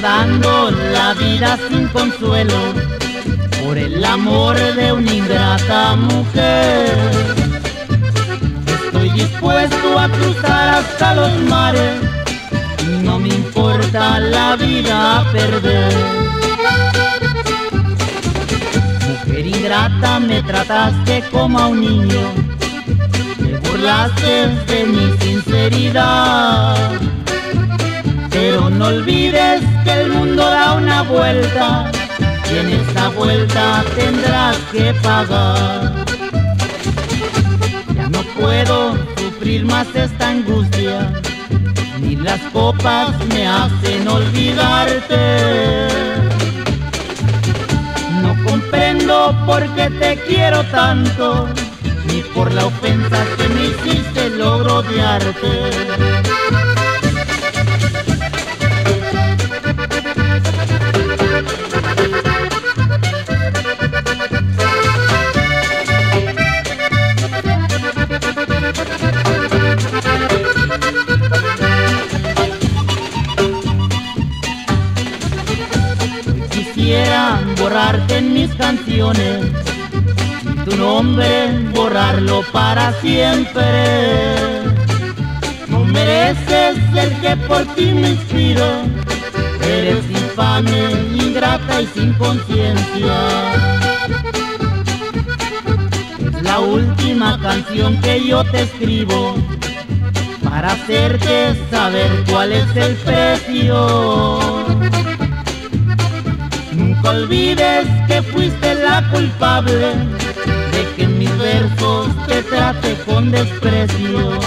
gastando la vida sin consuelo por el amor de una ingrata mujer. Estoy dispuesto a cruzar hasta los mares y no me importa la vida a perder. Mujer ingrata, me trataste como a un niño, te burlaste de mi sinceridad. Pero no olvides vuelta y en esta vuelta tendrás que pagar. Ya no puedo sufrir más esta angustia, ni las copas me hacen olvidarte. No comprendo por qué te quiero tanto, ni por la ofensa que me hiciste logro odiarte. Quisiera borrarte en mis canciones, tu nombre borrarlo para siempre. No mereces el que por ti me inspiro, eres infame, ingrata y sin conciencia. La última canción que yo te escribo para hacerte saber cuál es el precio. Olvides que fuiste la culpable de que mis versos te trate con desprecio.